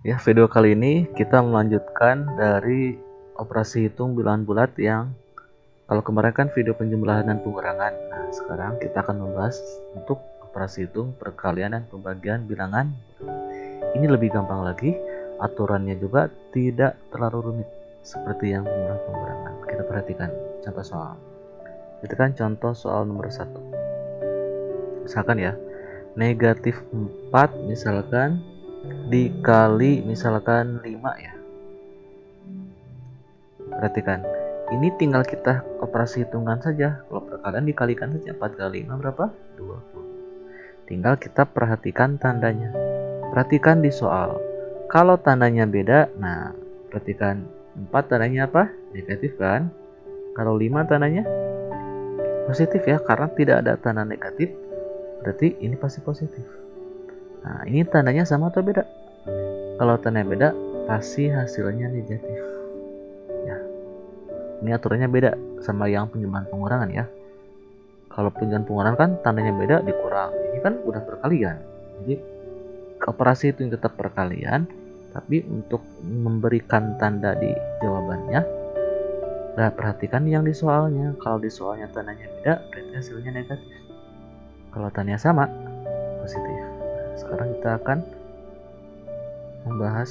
Ya, video kali ini kita melanjutkan dari operasi hitung bilangan bulat yang kalau kemarin kan video penjumlahan dan pengurangan. Nah, sekarang kita akan membahas untuk operasi hitung perkalian dan pembagian bilangan. Ini lebih gampang lagi, aturannya juga tidak terlalu rumit seperti yang penjumlahan pengurangan. Kita perhatikan contoh soal. Kita kan contoh soal nomor satu. Misalkan ya, negatif 4 misalkan dikali misalkan 5 ya. Perhatikan ini tinggal kita operasi hitungan saja. Kalau perkalian dikalikan saja 4 kali 5 berapa? 20 tinggal kita perhatikan tandanya. Perhatikan di soal. Kalau tandanya beda nah perhatikan 4 tandanya apa? Negatif kan? Kalau 5 tandanya? Positif ya karena tidak ada tanda negatif berarti ini pasti positif Nah, ini tandanya sama atau beda? Kalau tandanya beda, pasti hasilnya negatif. Ya. Ini aturannya beda sama yang penjumlahan pengurangan ya. Kalau penjumlahan pengurangan kan tandanya beda dikurang. Ini kan udah perkalian. Jadi operasi itu yang tetap perkalian, tapi untuk memberikan tanda di jawabannya, nah perhatikan yang di soalnya. Kalau di soalnya tandanya beda, berarti hasilnya negatif. Kalau tandanya sama, positif sekarang kita akan membahas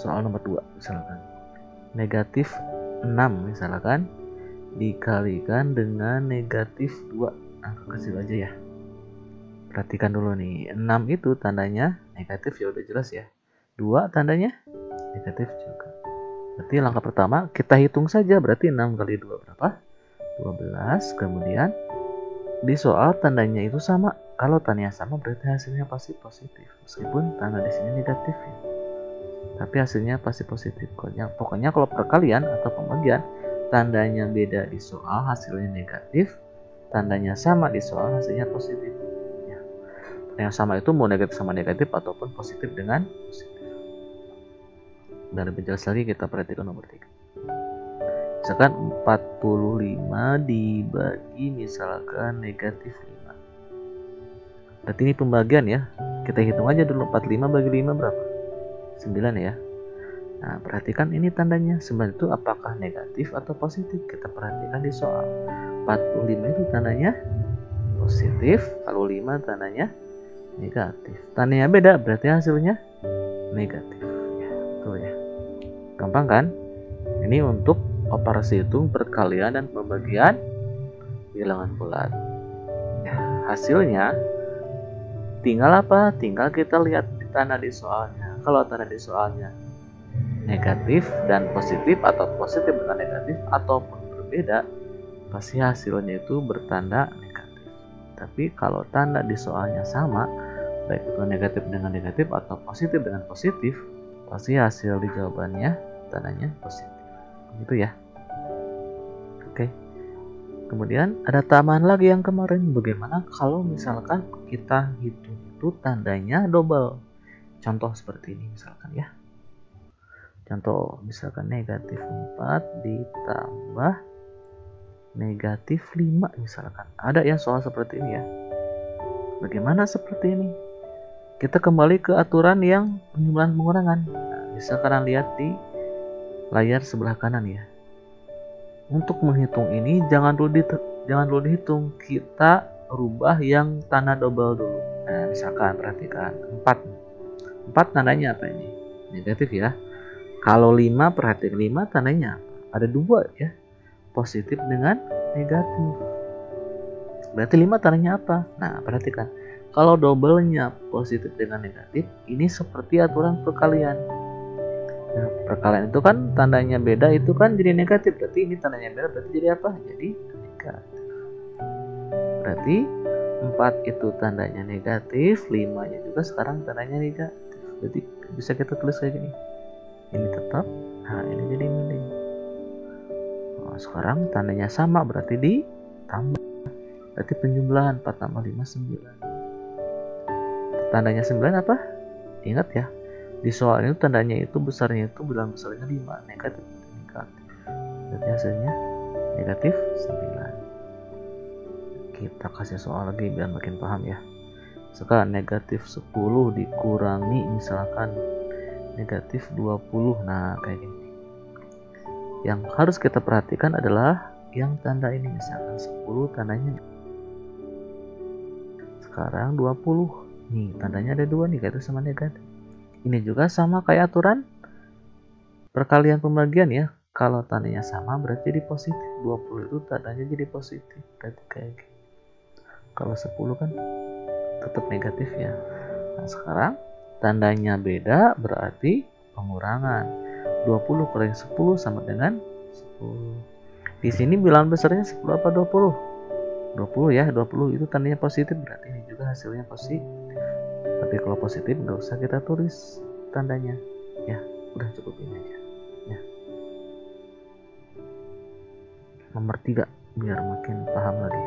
soal nomor 2 misalkan. Negatif 6 misalkan. Dikalikan dengan negatif 2 angka kecil aja ya. Perhatikan dulu nih. 6 itu tandanya negatif ya udah jelas ya. 2 tandanya negatif juga. Berarti langkah pertama kita hitung saja. Berarti 6 kali 2 berapa? 12 kemudian di soal tandanya itu sama kalau tandanya sama berarti hasilnya pasti positif meskipun tanda di sini negatif ya. Tapi hasilnya pasti positif. Pokoknya, pokoknya kalau perkalian atau pembagian tandanya beda di soal hasilnya negatif, tandanya sama di soal hasilnya positif. Ya. Yang sama itu mau negatif sama negatif ataupun positif dengan positif. Dan lebih jelas lagi kita perhatikan nomor 3 misalkan 45 dibagi misalkan negatif Berarti ini pembagian ya. Kita hitung aja dulu 45 bagi 5 berapa? 9 ya. Nah, perhatikan ini tandanya. 9 itu apakah negatif atau positif? Kita perhatikan di soal. 45 itu tandanya positif, kalau 5 tandanya negatif. Tandanya beda, berarti hasilnya negatif. Ya, tuh ya. Gampang kan? Ini untuk operasi hitung perkalian dan pembagian bilangan bulat. Ya, hasilnya tinggal apa? Tinggal kita lihat tanda di soalnya. Kalau tanda di soalnya negatif dan positif atau positif dengan negatif ataupun berbeda pasti hasilnya itu bertanda negatif. Tapi kalau tanda di soalnya sama baik itu negatif dengan negatif atau positif dengan positif pasti hasil di jawabannya tandanya positif gitu ya oke Kemudian ada tambahan lagi yang kemarin. Bagaimana kalau misalkan kita hitung itu tandanya double? Contoh seperti ini misalkan ya. Contoh misalkan negatif 4 ditambah negatif 5 misalkan. Ada ya soal seperti ini ya. Bagaimana seperti ini? Kita kembali ke aturan yang penjumlahan pengurangan. Nah, bisa kalian lihat di layar sebelah kanan ya. Untuk menghitung ini jangan dulu di, jangan dulu dihitung. Kita rubah yang tanda double dulu. Nah misalkan perhatikan. 4 4 tandanya apa ini? Negatif ya. Kalau 5 perhatikan 5 tandanya ada dua ya. Positif dengan negatif. Berarti 5 tandanya apa? Nah perhatikan. Kalau doublenya positif dengan negatif ini seperti aturan perkalian Nah, perkalian itu kan tandanya beda itu kan jadi negatif. Berarti ini tandanya beda berarti jadi apa? Jadi negatif. Berarti 4 itu tandanya negatif, 5 nya juga sekarang tandanya negatif. Berarti bisa kita tulis kayak gini. Ini tetap, nah ini jadi minim. Nah, sekarang tandanya sama berarti ditambah. Berarti penjumlahan 4 tambah 5 9. Tandanya 9 apa? Ingat ya, di soal itu tandanya itu besarnya itu bilang besarnya 5 negatif negatif. Berarti hasilnya negatif 9 kita kasih soal lagi biar makin paham ya. Sekarang negatif 10 dikurangi misalkan negatif 20 nah kayak gini. Yang harus kita perhatikan adalah yang tanda ini misalkan 10 tandanya. Sekarang 20 nih tandanya ada dua nih negatif sama negatif ini juga sama kayak aturan. Perkalian pembagian ya. Kalau tandanya sama berarti jadi positif. 20 itu tandanya jadi positif. Berarti kayak gini kalau 10 kan tetap negatif ya. Nah sekarang tandanya beda berarti pengurangan. 20 kurangi 10 sama dengan 10 di sini bilangan besarnya 10 apa 20 20 ya 20 itu tandanya positif. Berarti ini juga hasilnya positif tapi kalau positif nggak usah kita tulis tandanya. Ya udah cukup ini aja. Ya. Nomor 3 biar makin paham lagi.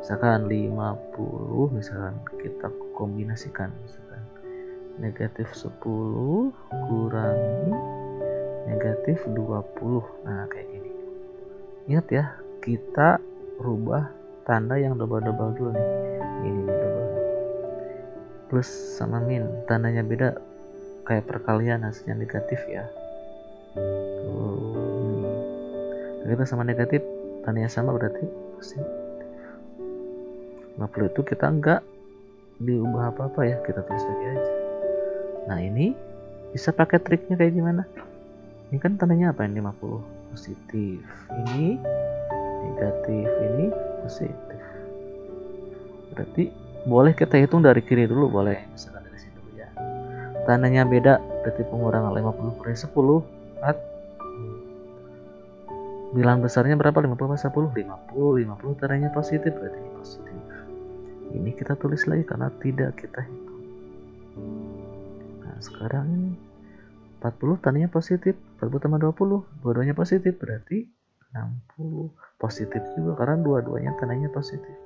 Misalkan 50 misalkan kita kombinasikan. Misalkan negatif 10 kurangi negatif 20 nah kayak gini. Ingat ya kita rubah tanda yang double-double dulu nih. Ini plus sama min tandanya beda kayak perkalian hasilnya negatif ya. Tuh kita sama negatif tandanya sama berarti positif 50 itu kita enggak diubah apa-apa ya kita tulis lagi aja. Nah ini bisa pakai triknya kayak gimana? Ini kan tandanya apa ini 50 positif. Ini negatif ini positif. Berarti boleh kita hitung dari kiri dulu boleh. Misalkan dari sini dulu ya. Tandanya beda berarti pengurangan 50 per 10 at bilang besarnya berapa? 50 per 10 50 50 tandanya positif berarti positif. Ini kita tulis lagi karena tidak kita hitung. Nah sekarang ini 40 tandanya positif 40 tambah 20 dua-duanya positif berarti 60 positif juga karena dua-duanya tandanya positif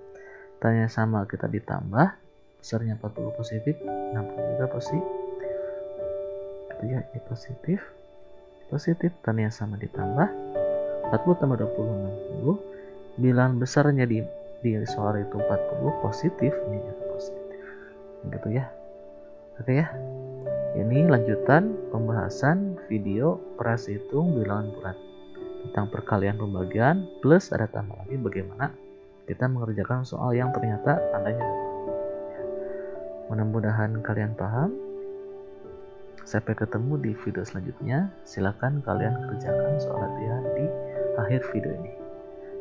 tandanya sama kita ditambah. Besarnya 40 positif 60 juga positif ya ini positif. Positif tandanya sama ditambah. 40 tambah 20 60 bilangan besarnya di di soal itu 40 positif ini juga positif. Gitu ya. Oke ya. Ini lanjutan pembahasan video peras hitung bilangan bulat tentang perkalian pembagian plus ada tambah lagi bagaimana kita mengerjakan soal yang ternyata tandanya mudah-mudahan kalian paham. Sampai ketemu di video selanjutnya. Silahkan kalian kerjakan soal latihan di akhir video ini.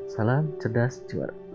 Salam cerdas juara